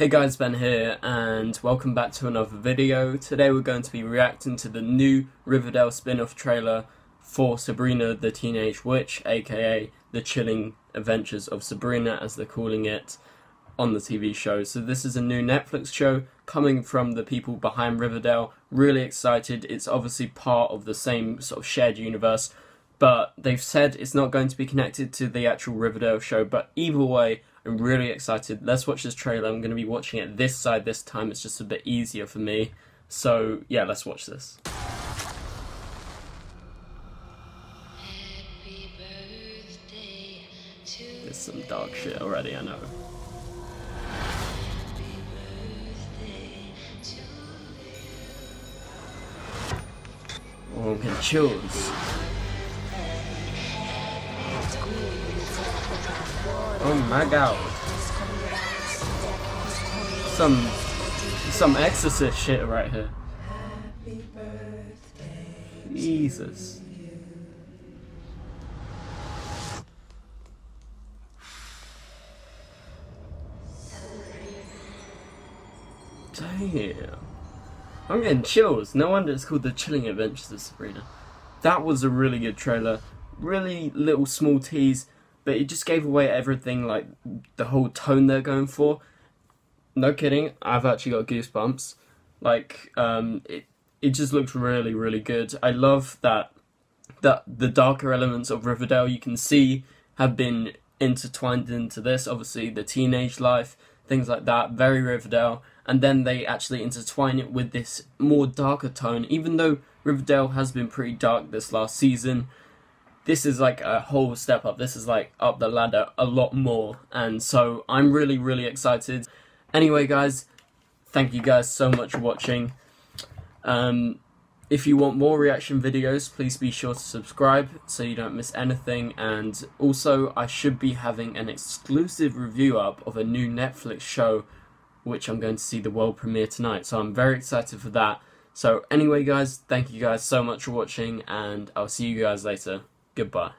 Hey guys, Ben here, and welcome back to another video. Today we're going to be reacting to the new Riverdale spin-off trailer for Sabrina the Teenage Witch, aka The Chilling Adventures of Sabrina as they're calling it on the TV show. So this is a new Netflix show coming from the people behind Riverdale. Really excited. It's obviously part of the same sort of shared universe, but they've said it's not going to be connected to the actual Riverdale show, but either way, I'm really excited. Let's watch this trailer. I'm going to be watching it this side this time. It's just a bit easier for me. So, yeah, let's watch this. There's some dark shit already, I know. Oh, I'm getting chills. Oh my god. Some some exorcist shit right here. Jesus. Damn. I'm getting chills. No wonder it's called The Chilling Adventures of Sabrina. That was a really good trailer. Really little small tease but it just gave away everything, like the whole tone they're going for. No kidding, I've actually got goosebumps. Like, um, it it just looks really, really good. I love that that the darker elements of Riverdale you can see have been intertwined into this. Obviously, the teenage life, things like that, very Riverdale, and then they actually intertwine it with this more darker tone. Even though Riverdale has been pretty dark this last season, this is like a whole step up. This is like up the ladder a lot more. And so I'm really, really excited. Anyway, guys, thank you guys so much for watching. Um, if you want more reaction videos, please be sure to subscribe so you don't miss anything. And also, I should be having an exclusive review up of a new Netflix show, which I'm going to see the world premiere tonight. So I'm very excited for that. So anyway, guys, thank you guys so much for watching, and I'll see you guys later. Goodbye.